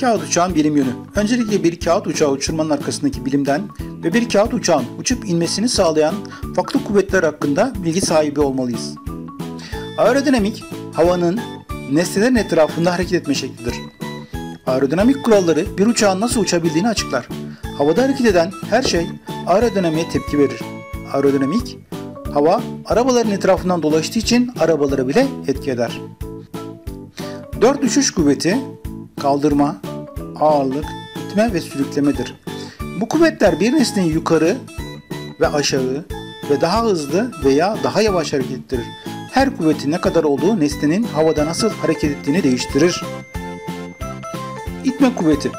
Kağıt uçağın bilim yönü. Öncelikle bir kağıt uçağı uçurmanın arkasındaki bilimden ve bir kağıt uçağın uçup inmesini sağlayan farklı kuvvetler hakkında bilgi sahibi olmalıyız. Aerodinamik, havanın nesnelerin etrafında hareket etme şeklidir. Aerodinamik kuralları bir uçağın nasıl uçabildiğini açıklar. Havada hareket eden her şey aerodinamiğe tepki verir. Aerodinamik, hava arabaların etrafından dolaştığı için arabalara bile etki eder. Dört düşüş kuvveti kaldırma, ağırlık, itme ve sürüklemedir. Bu kuvvetler bir nesneyi yukarı ve aşağı ve daha hızlı veya daha yavaş hareket ettirir. Her kuvvetin ne kadar olduğu nesnenin havada nasıl hareket ettiğini değiştirir. İtme kuvveti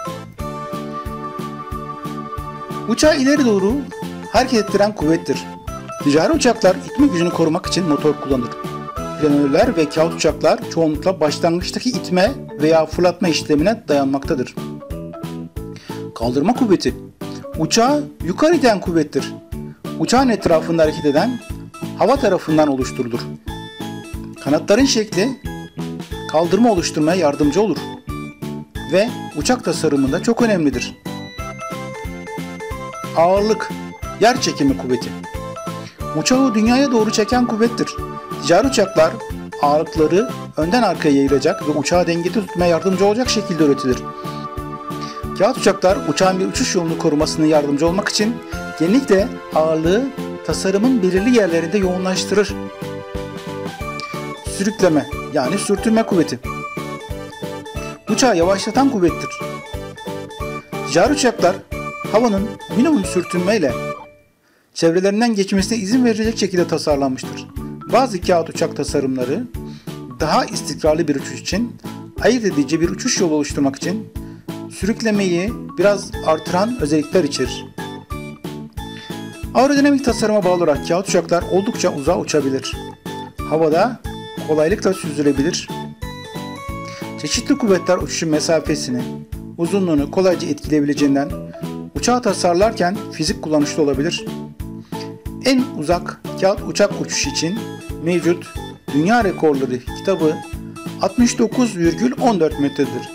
Uçağı ileri doğru hareket ettiren kuvvettir. Ticari uçaklar itme gücünü korumak için motor kullanır. Planörler ve kağıt uçaklar çoğunlukla başlangıçtaki itme veya fırlatma işlemine dayanmaktadır. Kaldırma kuvveti Uçağı yukarı iten kuvvettir. Uçağın etrafında hareket eden hava tarafından oluşturulur. Kanatların şekli kaldırma oluşturmaya yardımcı olur ve uçak tasarımında çok önemlidir. Ağırlık, yer çekimi kuvveti. Uçağı dünyaya doğru çeken kuvvettir. Ticari uçaklar ağırlıkları önden arkaya yayılacak ve uçağı dengede tutmaya yardımcı olacak şekilde üretilir. Kağıt uçaklar uçağın bir uçuş yolunu korumasına yardımcı olmak için genellikle ağırlığı tasarımın belirli yerlerinde yoğunlaştırır. Sürükleme yani sürtünme kuvveti. Uçağı yavaşlatan kuvvettir. Ticari uçaklar havanın minimum sürtünmeyle çevrelerinden geçmesine izin verecek şekilde tasarlanmıştır. Bazı kağıt uçak tasarımları daha istikrarlı bir uçuş için ayırt edici bir uçuş yolu oluşturmak için sürüklemeyi biraz artıran özellikler içerir. Aerodinamik tasarıma bağlı olarak kağıt uçaklar oldukça uzağa uçabilir. Havada kolaylıkla süzülebilir. Çeşitli kuvvetler uçuşun mesafesini, uzunluğunu kolayca etkileyebileceğinden uçağı tasarlarken fizik kullanışlı olabilir. En uzak kağıt uçak uçuşu için mevcut dünya rekorları kitabı 69,14 metredir.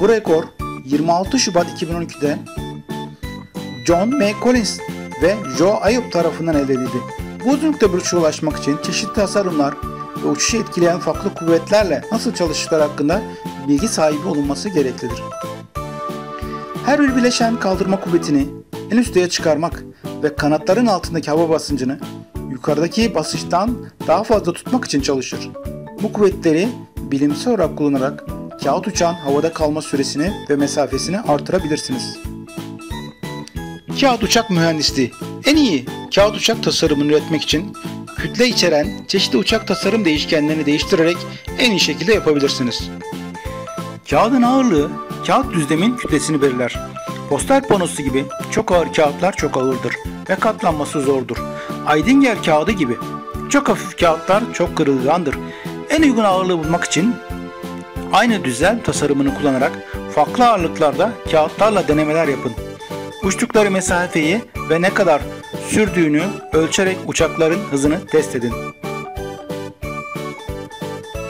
Bu rekor 26 Şubat 2012'de John M. Collins ve Joe Ayup tarafından elde edildi. Bu uzunlukta bir uçuşa ulaşmak için çeşitli tasarımlar ve uçuşu etkileyen farklı kuvvetlerle nasıl çalıştıkları hakkında bilgi sahibi olunması gereklidir. Her bir bileşen kaldırma kuvvetini en üsteye çıkarmak ve kanatların altındaki hava basıncını yukarıdaki basınçtan daha fazla tutmak için çalışır. Bu kuvvetleri bilimsel olarak kullanarak kağıt uçağın havada kalma süresini ve mesafesini artırabilirsiniz. Kağıt uçak mühendisliği en iyi kağıt uçak tasarımını üretmek için kütle içeren çeşitli uçak tasarım değişkenlerini değiştirerek en iyi şekilde yapabilirsiniz. Kağıdın ağırlığı kağıt düzlemin kütlesini belirler. Postal panosu gibi çok ağır kağıtlar çok ağırdır ve katlanması zordur. Aydinger kağıdı gibi çok hafif kağıtlar çok kırılgandır. En uygun ağırlığı bulmak için aynı düzel tasarımını kullanarak farklı ağırlıklarda kağıtlarla denemeler yapın. Uçtukları mesafeyi ve ne kadar sürdüğünü ölçerek uçakların hızını test edin.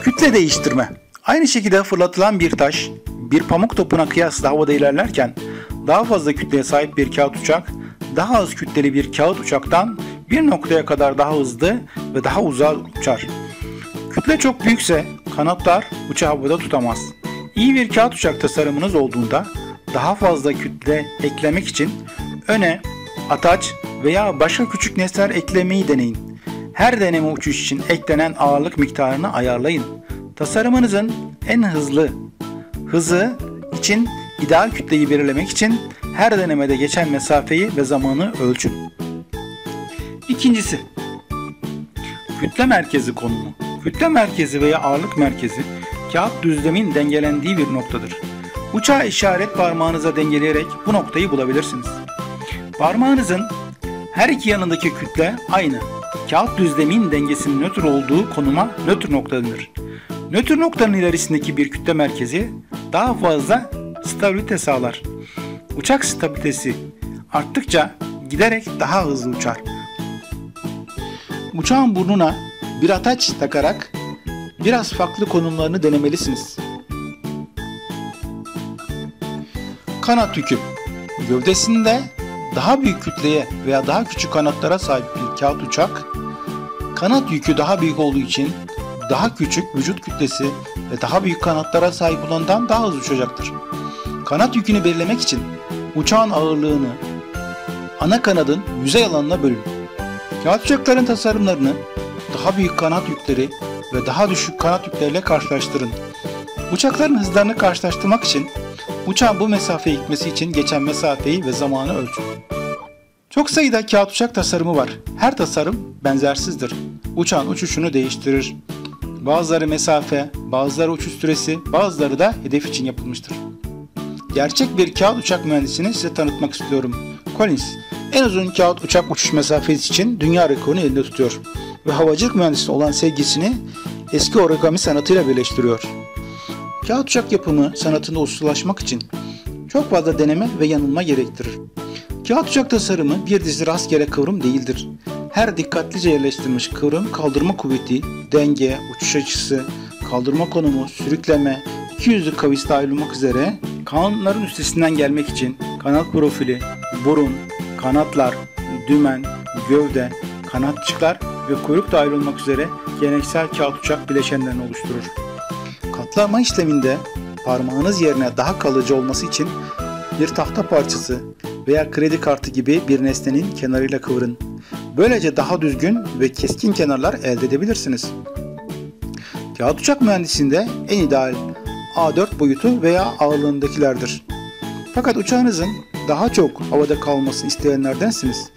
Kütle değiştirme. Aynı şekilde fırlatılan bir taş, bir pamuk topuna kıyasla havada ilerlerken daha fazla kütleye sahip bir kağıt uçak, daha az kütleli bir kağıt uçaktan bir noktaya kadar daha hızlı ve daha uzağa uçar. Kütle çok büyükse kanatlar uçağı havada tutamaz. İyi bir kağıt uçak tasarımınız olduğunda daha fazla kütle eklemek için öne, ataç veya başka küçük nesneler eklemeyi deneyin. Her deneme uçuş için eklenen ağırlık miktarını ayarlayın. Tasarımınızın en hızlı hızı için ideal kütleyi belirlemek için her denemede geçen mesafeyi ve zamanı ölçün. İkincisi, kütle merkezi konumu. Kütle merkezi veya ağırlık merkezi kağıt düzlemin dengelendiği bir noktadır. Uçağı işaret parmağınıza dengeleyerek bu noktayı bulabilirsiniz. Parmağınızın her iki yanındaki kütle aynı. Kağıt düzlemin dengesinin nötr olduğu konuma nötr nokta denir. Nötr noktanın ilerisindeki bir kütle merkezi daha fazla stabilite sağlar. Uçak stabilitesi arttıkça giderek daha hızlı uçar. Uçağın burnuna bir ataç takarak biraz farklı konumlarını denemelisiniz. Kanat yükü. Gövdesinde daha büyük kütleye veya daha küçük kanatlara sahip bir kağıt uçak, kanat yükü daha büyük olduğu için daha küçük vücut kütlesi ve daha büyük kanatlara sahip olandan daha hızlı uçacaktır. Kanat yükünü belirlemek için uçağın ağırlığını ana kanadın yüzey alanına bölün. Kağıt uçakların tasarımlarını daha büyük kanat yükleri ve daha düşük kanat yükleriyle karşılaştırın. Uçakların hızlarını karşılaştırmak için uçağın bu mesafeye gitmesi için geçen mesafeyi ve zamanı ölçün. Çok sayıda kağıt uçak tasarımı var. Her tasarım benzersizdir. Uçağın uçuşunu değiştirir. Bazıları mesafe, bazıları uçuş süresi, bazıları da hedef için yapılmıştır. Gerçek bir kağıt uçak mühendisini size tanıtmak istiyorum. Collins, en uzun kağıt uçak uçuş mesafesi için dünya rekorunu elinde tutuyor ve havacılık mühendisi olan sevgisini eski origami sanatıyla birleştiriyor. Kağıt uçak yapımı sanatında ustalaşmak için çok fazla deneme ve yanılma gerektirir. Kağıt uçak tasarımı bir dizi rastgele kıvrım değildir. Her dikkatlice yerleştirilmiş kıvrım kaldırma kuvveti, denge, uçuş açısı, kaldırma konumu, sürükleme, iki yüzlü kavis dahil olmak üzere kanatların üstesinden gelmek için kanat profili, burun, kanatlar, dümen, gövde, kanatçıklar ve kuyruk dahil olmak üzere geleneksel kağıt uçak bileşenlerini oluşturur. Katlama işleminde parmağınız yerine daha kalıcı olması için bir tahta parçası veya kredi kartı gibi bir nesnenin kenarıyla kıvırın. Böylece daha düzgün ve keskin kenarlar elde edebilirsiniz. Kağıt uçak mühendisliğinde en ideal A4 boyutu veya ağırlığındakilerdir. Fakat uçağınızın daha çok havada kalmasını isteyenlerdensiniz.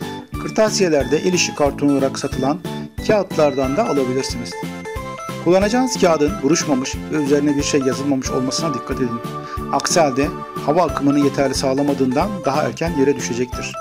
Kırtasiyelerde el işi karton olarak satılan kağıtlardan da alabilirsiniz. Kullanacağınız kağıdın buruşmamış ve üzerine bir şey yazılmamış olmasına dikkat edin. Aksi halde hava akımını yeterli sağlamadığından daha erken yere düşecektir.